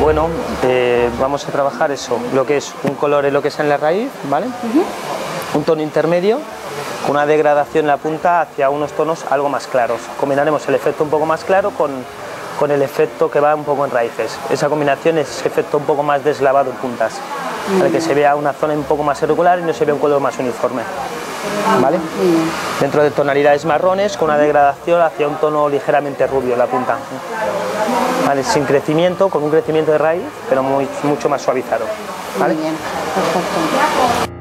bueno, eh, vamos a trabajar eso, lo que es un color en lo que es en la raíz, ¿vale? Un tono intermedio, con una degradación en la punta hacia unos tonos algo más claros. Combinaremos el efecto un poco más claro con, con el efecto que va un poco en raíces. Esa combinación es efecto un poco más deslavado en puntas, para que se vea una zona un poco más irregular y no se vea un color más uniforme. ¿Vale? Dentro de tonalidades marrones con una degradación hacia un tono ligeramente rubio en la punta. ¿Vale? Sin crecimiento, con un crecimiento de raíz, pero muy, mucho más suavizado. ¿vale? Muy bien, perfecto.